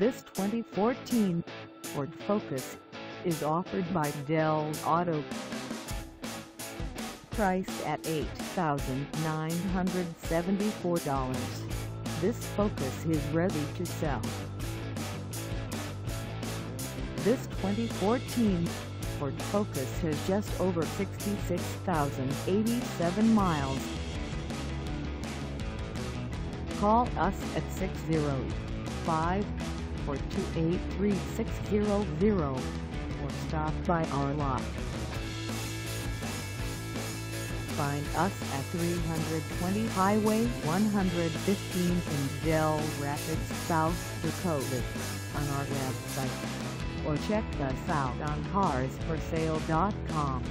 This 2014 Ford Focus is offered by Dells Auto. Priced at $8,974, this Focus is ready to sell. This 2014 Ford Focus has just over 66,087 miles. Call us at 605-428-3600 or stop by our lot. Find us at 320 Highway 115 in Dell Rapids, South Dakota on our website or check us out on carsforsale.com.